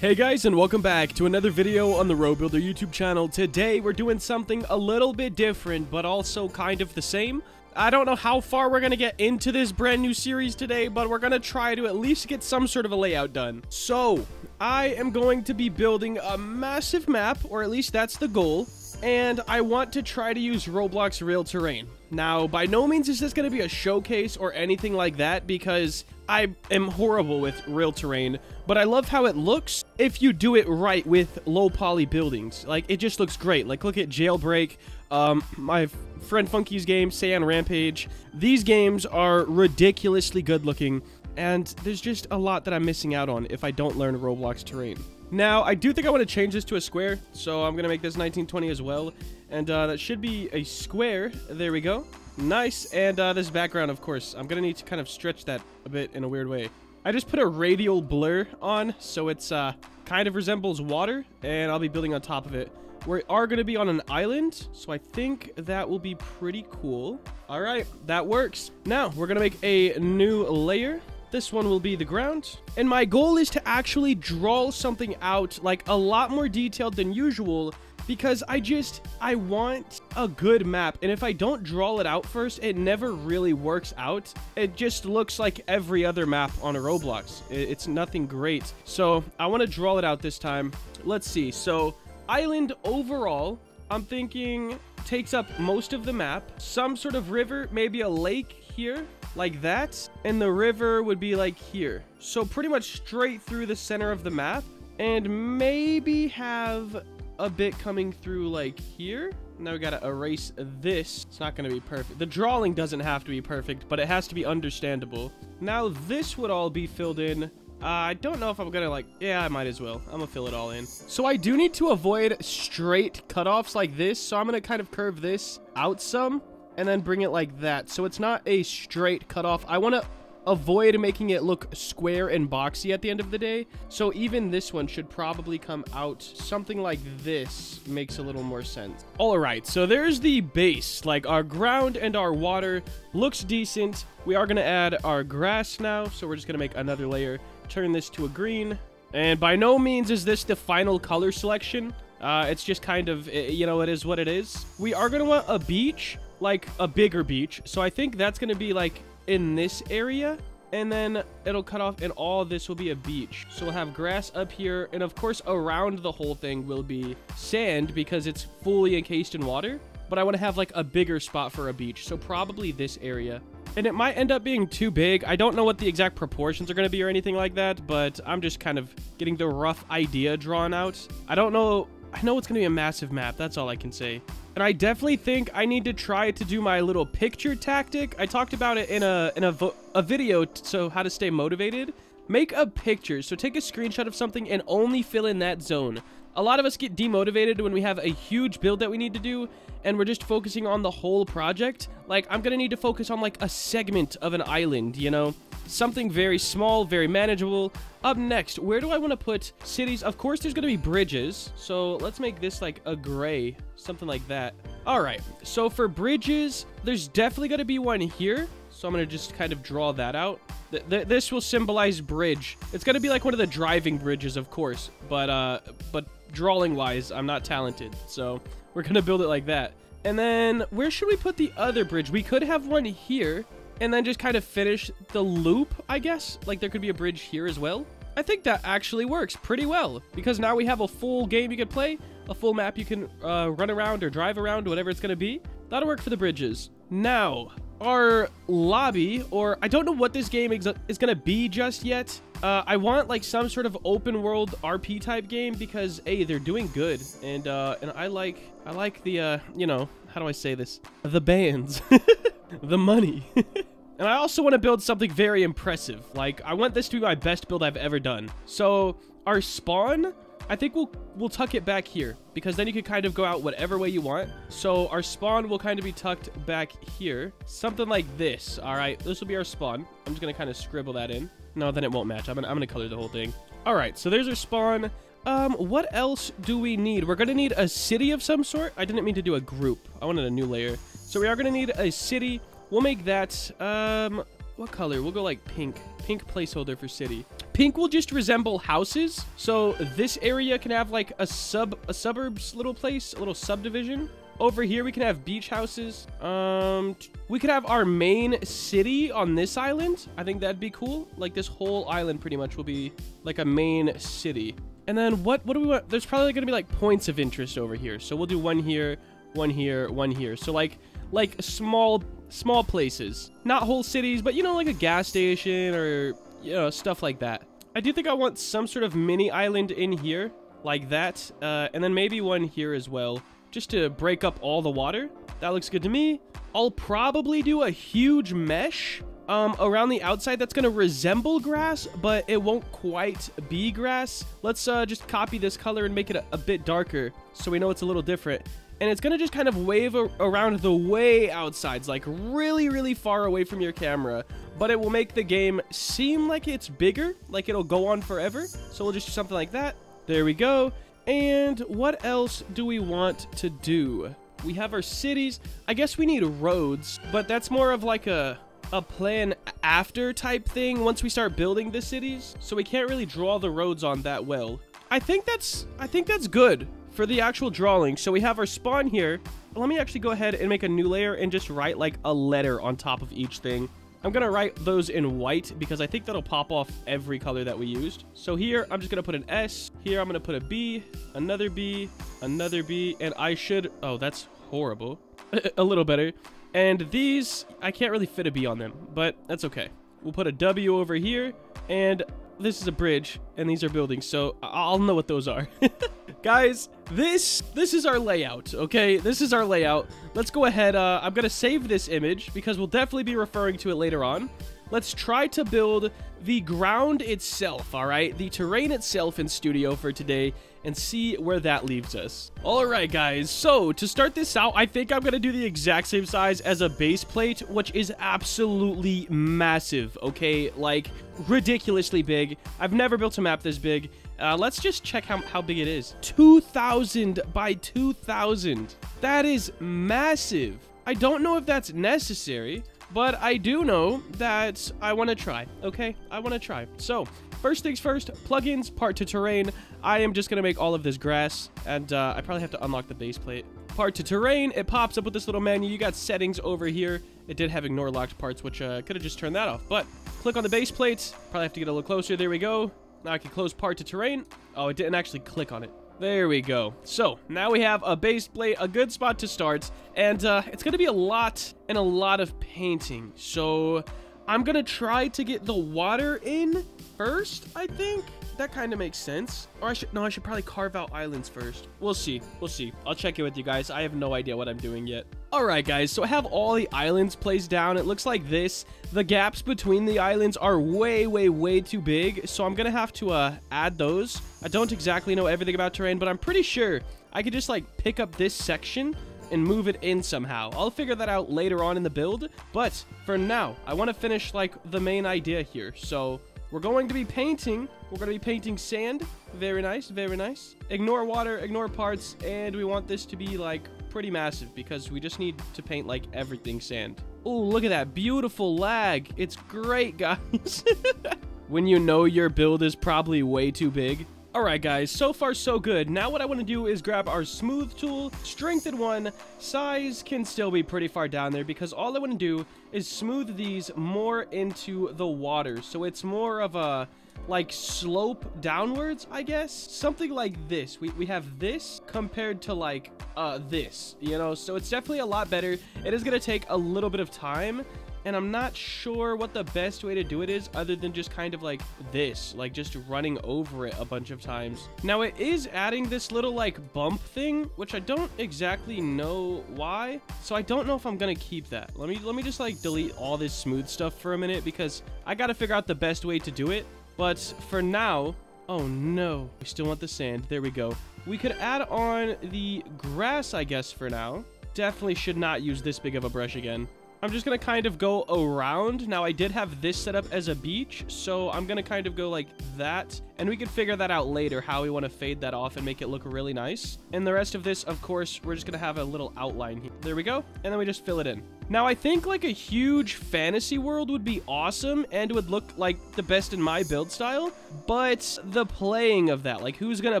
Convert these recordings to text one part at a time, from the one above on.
Hey guys and welcome back to another video on the RoBuilder YouTube channel. Today we're doing something a little bit different but also kind of the same. I don't know how far we're going to get into this brand new series today, but we're going to try to at least get some sort of a layout done. So, I am going to be building a massive map, or at least that's the goal, and I want to try to use Roblox Real Terrain. Now, by no means is this going to be a showcase or anything like that because I am horrible with real terrain, but I love how it looks if you do it right with low poly buildings. Like, it just looks great. Like, look at Jailbreak, um, my friend Funky's game, Saiyan Rampage. These games are ridiculously good looking, and there's just a lot that I'm missing out on if I don't learn Roblox terrain. Now, I do think I want to change this to a square, so I'm going to make this 1920 as well. And uh, that should be a square. There we go. Nice. And uh, this background, of course, I'm going to need to kind of stretch that a bit in a weird way. I just put a radial blur on, so it's uh, kind of resembles water, and I'll be building on top of it. We are going to be on an island, so I think that will be pretty cool. All right, that works. Now, we're going to make a new layer. This one will be the ground. And my goal is to actually draw something out like a lot more detailed than usual because I just, I want a good map. And if I don't draw it out first, it never really works out. It just looks like every other map on a Roblox. It's nothing great. So I want to draw it out this time. Let's see. So island overall, I'm thinking takes up most of the map. Some sort of river, maybe a lake here like that, and the river would be like here. So pretty much straight through the center of the map, and maybe have a bit coming through like here. Now we gotta erase this. It's not gonna be perfect. The drawing doesn't have to be perfect, but it has to be understandable. Now this would all be filled in. Uh, I don't know if I'm gonna like, yeah, I might as well. I'm gonna fill it all in. So I do need to avoid straight cutoffs like this. So I'm gonna kind of curve this out some and then bring it like that. So it's not a straight cutoff. I want to avoid making it look square and boxy at the end of the day. So even this one should probably come out something like this makes a little more sense. All right, so there's the base. Like our ground and our water looks decent. We are to add our grass now. So we're just to make another layer, turn this to a green. And by no means is this the final color selection. Uh, it's just kind of, you know, it is what it is. We are going to want a beach like a bigger beach. So I think that's going to be like in this area and then it'll cut off and all this will be a beach. So we'll have grass up here and of course around the whole thing will be sand because it's fully encased in water but i want to have like a bigger spot for a beach. So probably this area. And it might end up being too big. I don't know what the exact proportions are going to be or anything like that but i'm just kind of getting the rough idea drawn out. I don't know i know it's going to be a massive map that's all i can say and I definitely think I need to try to do my little picture tactic. I talked about it in a in a, a video, so how to stay motivated. Make a picture. So take a screenshot of something and only fill in that zone. A lot of us get demotivated when we have a huge build that we need to do and we're just focusing on the whole project. Like, I'm to need to focus on, like, a segment of an island, you know? Something very small, very manageable. Up next, where do I want to put cities? Of course, there's going to be bridges. So let's make this like a gray, something like that. All right. So for bridges, there's definitely going to be one here. So I'm going to just kind of draw that out. Th th this will symbolize bridge. It's going to be like one of the driving bridges, of course. But, uh, but drawing-wise, I'm not talented. So we're going to build it like that. And then where should we put the other bridge? We could have one here and then just kind of finish the loop, I guess. Like there could be a bridge here as well. I think that actually works pretty well because now we have a full game you can play, a full map you can uh, run around or drive around, whatever it's going to be. That'll work for the bridges. Now, our lobby, or I don't know what this game is going to be just yet. Uh, I want like some sort of open world RP type game because A, they're doing good. And, uh, and I like, I like the, uh, you know, how do I say this? The bands. the money. and I also want to build something very impressive. Like, I want this to be my best build I've ever done. So, our spawn, I think we'll we'll tuck it back here because then you can kind of go out whatever way you want. So our spawn will kind of be tucked back here. Something like this. All right, this will be our spawn. I'm just going to kind of scribble that in. No, then it won't match. I'm going to I'm going to color the whole thing. All right, so there's our spawn. Um, what else do we need? We're going to need a city of some sort. I didn't mean to do a group. I wanted a new layer. So we are going to need a city. We'll make that, um, what color? We'll go like pink. Pink placeholder for city. Pink will just resemble houses. So this area can have like a sub a suburbs little place, a little subdivision. Over here, we can have beach houses. Um, we could have our main city on this island. I think that'd be cool. Like this whole island pretty much will be like a main city. And then what, what do we want? There's probably to be like points of interest over here. So we'll do one here, one here, one here. So like, like small, small places, not whole cities, but you know, like a gas station or, you know, stuff like that. I do think I want some sort of mini island in here like that. Uh, and then maybe one here as well just to break up all the water. That looks good to me. I'll probably do a huge mesh um, around the outside that's going to resemble grass, but it won't quite be grass. Let's uh, just copy this color and make it a, a bit darker so we know it's a little different. And it's going to just kind of wave around the way outsides, like really, really far away from your camera. But it will make the game seem like it's bigger, like it'll go on forever. So we'll just do something like that. There we go. And what else do we want to do? We have our cities. I guess we need roads, but that's more of like a a plan after type thing once we start building the cities. So we can't really draw the roads on that well. I think that's I think that's good for the actual drawing. So we have our spawn here. Let me actually go ahead and make a new layer and just write like a letter on top of each thing. I'm going to write those in white because I think that'll pop off every color that we used. So here, I'm just going to put an S. Here, I'm going to put a B, another B, another B, and I should... Oh, that's horrible. a little better. And these, I can't really fit a B on them, but that's okay. We'll put a W over here, and this is a bridge, and these are buildings, so I'll know what those are. Guys, this this is our layout, okay? This is our layout. Let's go ahead. Uh, I'm going to save this image because we'll definitely be referring to it later on. Let's try to build the ground itself, all right? The terrain itself in Studio for today and see where that leaves us. All right, guys. So to start this out, I think I'm going to do the exact same size as a base plate, which is absolutely massive, okay? Like ridiculously big. I've never built a map this big. Uh, let's just check how, how big it is. 2,000 by 2,000. That is massive. I don't know if that's necessary, but I do know that I want to try, okay? I want to try. So, first things first, plugins, part to terrain. I am just going to make all of this grass, and uh, I probably have to unlock the base plate. Part to terrain, it pops up with this little menu. You got settings over here. It did have ignore locked parts, which uh, could have just turned that off. But click on the base plate. Probably have to get a little closer. There we go. Now I can close part to terrain. Oh, it didn't actually click on it. There we go. So, now we have a base plate, a good spot to start, and uh, it's going to be a lot and a lot of painting. So, I'm going to try to get the water in first, I think that kind of makes sense. Or I should, no, I should probably carve out islands first. We'll see. We'll see. I'll check in with you guys. I have no idea what I'm doing yet. All right, guys. So I have all the islands placed down. It looks like this. The gaps between the islands are way, way, way too big. So I'm going to have to uh, add those. I don't exactly know everything about terrain, but I'm pretty sure I could just like pick up this section and move it in somehow. I'll figure that out later on in the build, but for now, I want to finish like the main idea here. So we're going to be painting. We're going to be painting sand. Very nice, very nice. Ignore water, ignore parts, and we want this to be, like, pretty massive because we just need to paint, like, everything sand. Oh, look at that. Beautiful lag. It's great, guys. when you know your build is probably way too big, Alright guys, so far so good. Now what I want to do is grab our smooth tool, strength strengthen one, size can still be pretty far down there because all I want to do is smooth these more into the water. So it's more of a like slope downwards, I guess. Something like this. We, we have this compared to like uh, this, you know, so it's definitely a lot better. It is going to take a little bit of time and I'm not sure what the best way to do it is other than just kind of like this, like just running over it a bunch of times. Now it is adding this little like bump thing, which I don't exactly know why. So I don't know if I'm to keep that. Let me let me just like delete all this smooth stuff for a minute because I got to figure out the best way to do it. But for now, oh no, we still want the sand. There we go. We could add on the grass, I guess, for now. Definitely should not use this big of a brush again. I'm just going to kind of go around. Now, I did have this set up as a beach, so I'm going to kind of go like that. And we can figure that out later, how we want to fade that off and make it look really nice. And the rest of this, of course, we're just going to have a little outline here. There we go. And then we just fill it in. Now, I think like a huge fantasy world would be awesome and would look like the best in my build style, but the playing of that, like who's going to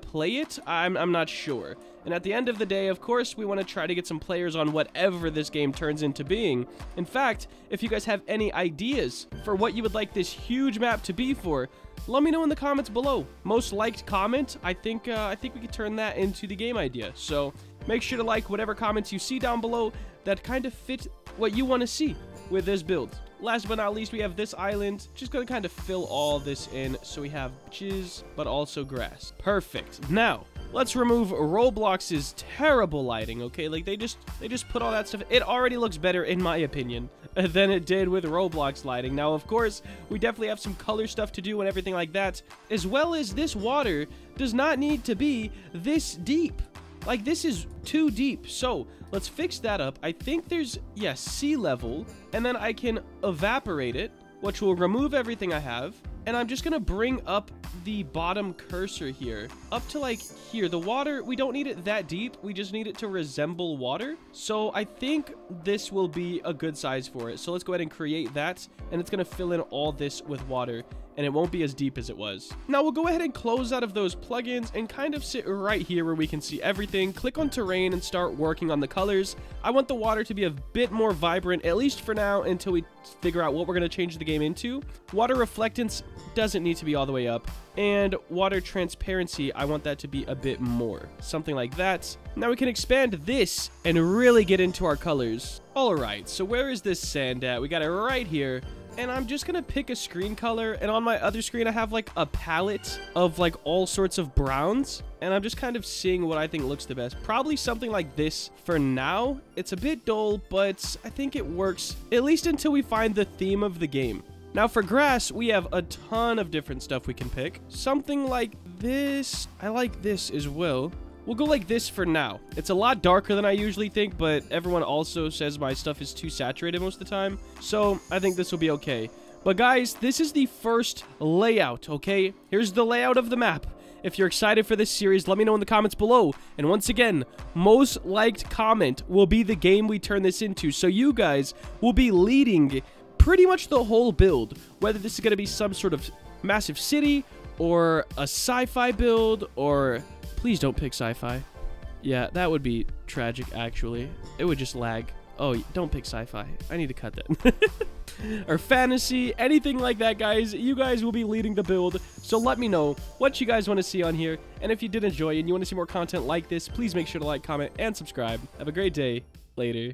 play it, I'm, I'm not sure. And at the end of the day, of course, we want to try to get some players on whatever this game turns into being. In fact, if you guys have any ideas for what you would like this huge map to be for, let me know in the comments below. Most liked comment, I think uh, I think we could turn that into the game idea. So make sure to like whatever comments you see down below that kind of fit what you want to see with this build. Last but not least, we have this island. Just going to kind of fill all this in so we have beaches, but also grass. Perfect. Now, let's remove Roblox's terrible lighting, okay? Like, they just they just put all that stuff... It already looks better, in my opinion, than it did with Roblox lighting. Now, of course, we definitely have some color stuff to do and everything like that, as well as this water does not need to be this deep. Like, this is too deep. So, let's fix that up. I think there's, yes, yeah, sea level. And then I can evaporate it, which will remove everything I have. And I'm just to bring up the bottom cursor here up to like here. The water, we don't need it that deep. We just need it to resemble water. So I think this will be a good size for it. So let's go ahead and create that. And it's going to fill in all this with water and it won't be as deep as it was. Now we'll go ahead and close out of those plugins and kind of sit right here where we can see everything. Click on terrain and start working on the colors. I want the water to be a bit more vibrant, at least for now, until we figure out what we're going to change the game into. Water reflectance doesn't need to be all the way up. And water transparency, I want that to be a bit more. Something like that. Now we can expand this and really get into our colors. Alright, so where is this sand at? We got it right here and I'm just gonna pick a screen color and on my other screen I have like a palette of like all sorts of browns and I'm just kind of seeing what I think looks the best. Probably something like this for now. It's a bit dull, but I think it works at least until we find the theme of the game. Now for grass, we have a ton of different stuff we can pick. Something like this. I like this as well. We'll go like this for now. It's a lot darker than I usually think, but everyone also says my stuff is too saturated most of the time. So I think this will be okay. But guys, this is the first layout, okay? Here's the layout of the map. If you're excited for this series, let me know in the comments below. And once again, most liked comment will be the game we turn this into. So you guys will be leading pretty much the whole build. Whether this is going to be some sort of massive city or a sci-fi build or Please don't pick sci-fi. Yeah, that would be tragic, actually. It would just lag. Oh, don't pick sci-fi. I need to cut that. or fantasy, anything like that, guys. You guys will be leading the build. So let me know what you guys want to see on here. And if you did enjoy and you want to see more content like this, please make sure to like, comment, and subscribe. Have a great day. Later.